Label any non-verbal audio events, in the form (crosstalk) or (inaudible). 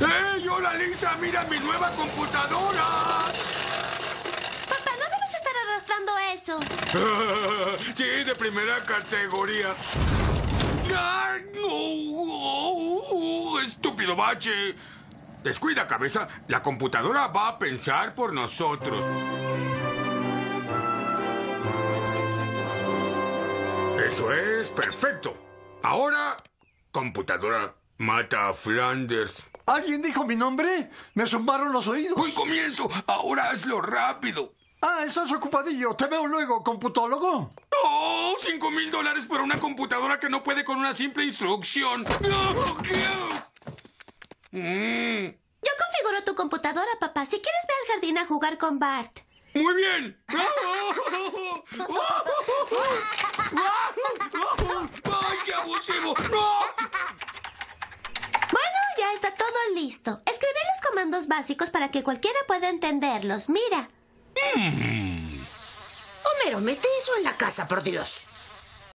¡Hey, hola Lisa! ¡Mira mi nueva computadora! Papá, no debes estar arrastrando eso. (laughs) sí, de primera categoría. ¡Ah! ¡Oh, oh, estúpido bache! Descuida, cabeza. La computadora va a pensar por nosotros. Eso es perfecto. Ahora, computadora, mata a Flanders. ¿Alguien dijo mi nombre? Me zumbaron los oídos. Buen comienzo. Ahora hazlo rápido. Ah, estás ocupadillo. Te veo luego, computólogo. ¡Oh! ¡Cinco mil dólares por una computadora que no puede con una simple instrucción! Mm. Yo configuro tu computadora, papá. Si quieres, ve al jardín a jugar con Bart. ¡Muy bien! (laughs) ¡Ay, (laughs) listo. Escribe los comandos básicos para que cualquiera pueda entenderlos. Mira. Homero, mete eso en la casa, por Dios.